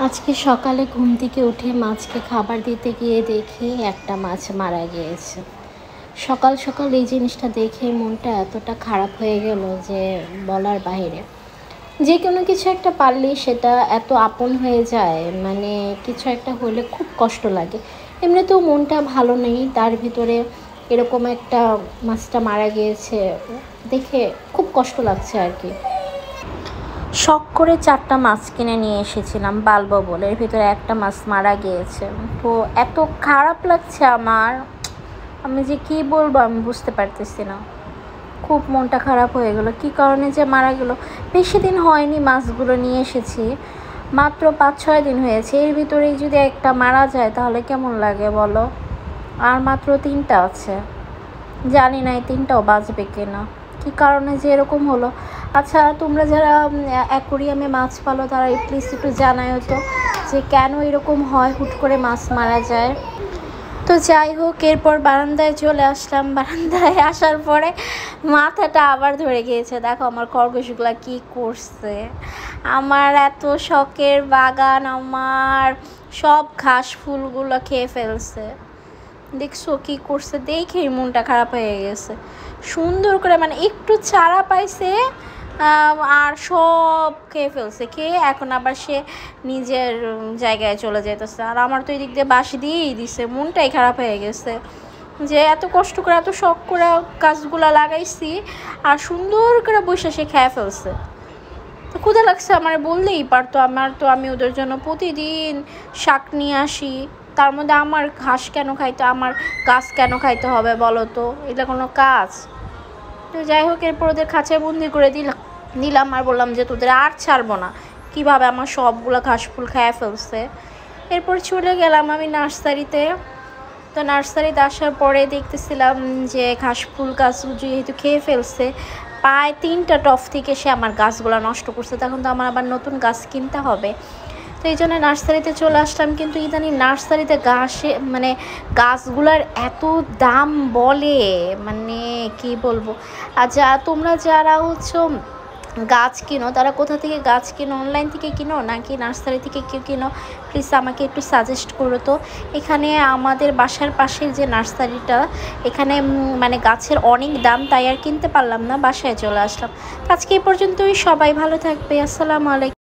আজকে সকালে ঘুম থেকে উঠে মাছকে খাবার দিতে গিয়ে দেখি একটা মাছ মারা গিয়েছে। সকাল সকাল এই জিনিসটা দেখে মনটা এতটা খারাপ হয়ে গেল যে বলার বাইরে যে কোনো কিছু একটা পারলেই সেটা এত আপন হয়ে যায় মানে কিছু একটা হলে খুব কষ্ট লাগে। এমনিতেও মনটা ভালো নেই, তার ভিতরে এরকম একটা মাছটা মারা গিয়েছে, দেখে খুব কষ্ট লাগছে আর কি। শখ করে চারটা মাছ কিনে নিয়ে এসেছিলাম বালবো বলে এর ভিতরে একটা মাছ মারা গিয়েছে। তো এত খারাপ লাগছে আমার। আমি যে কি বলব আমি বুঝতে পারতেছি না। খুব মনটা খারাপ হয়ে গেলো। কি কারণে যে মারা গেল? বেশি দিন হয়নি মাছগুলো নিয়ে এসেছি। মাত্র পাঁচ ছয় দিন হয়েছে। এর ভিতরেই যদি একটা মারা যায় তাহলে কেমন লাগে বলো? আর মাত্র তিনটা আছে। জানি না এই তিনটাও বাঁচবে কিনা। কী কারণে যে এরকম হলো? আচ্ছা তোমরা যারা অ্যাকোরিয়ামে মাছ পালো, তারা প্লিজ একটু জানায় তো যে কেন এরকম হয়, হুট করে মাছ মারা যায়। তো যাই হোক, এরপর বারান্দায় চলে আসলাম। বারান্দায় আসার পরে মাথাটা আবার ধরে গিয়েছে। দেখো আমার খরগোশগুলা কি করছে। আমার এত শখের বাগান, আমার সব ঘাস ফুলগুলো খেয়ে ফেলছে। দেখছ কি করছে? দেখেই মনটা খারাপ হয়ে গেছে। সুন্দর করে মানে একটু চারা পাইছে আর সব খেয়ে ফেলছে। খেয়ে এখন আবার সে নিজের জায়গায় চলে যেতেছে আর আমার তো এই দিক দিয়ে বাসি দিয়েই দিছে। মনটাই খারাপ হয়ে গেছে। যে এত কষ্ট করে, এত শখ করে গাছগুলো লাগাইছি, আর সুন্দর করে বসে সে খেয়ে ফেলছে। তো ক্ষুদা লাগছে, আমার বললেই পারতো। আমার তো, আমি ওদের জন্য প্রতিদিন শাক নিয়ে আসি। তার মধ্যে আমার ঘাস কেন খাইতে, আমার গাছ কেন খাইতে হবে বলো তো? এটা কোনো কাজ। তো যাই হোক, এরপর ওদের খাঁচায় বন্দি করে দিলাম দিলাম আর বললাম যে তোদের আর ছাড়বো না। কীভাবে আমার সবগুলো ঘাস ফুল খেয়ে ফেলছে? এরপর চলে গেলাম আমি নার্সারিতে। তো নার্সারিতে আসার পরে দেখতেছিলাম যে ঘাস ফুল গাছ যেহেতু খেয়ে ফেলছে, প্রায় তিনটা টফ থেকে সে আমার গাছগুলো নষ্ট করছে। তখন তো আমার আবার নতুন গাছ কিনতে হবে। তো এই জন্য নার্সারিতে চলে আসলাম। কিন্তু ইদানিং নার্সারিতে গাছে মানে গাছগুলার এত দাম বলে মানে কি বলব? আর যা, তোমরা যারা হচ্ছে গাছ কিনো, তারা কোথা থেকে গাছ কিনো অনলাইন থেকে কিনো, নাকি নার্সারি থেকে কেউ কিনো প্লিজ আমাকে একটু সাজেস্ট করো তো। এখানে আমাদের বাসার পাশের যে নার্সারিটা, এখানে মানে গাছের অনেক দাম, তাই আর কিনতে পারলাম না, বাসায় চলে আসলাম। আজকে এই পর্যন্তই, সবাই ভালো থাকবে, আসসালামু আলাইকুম।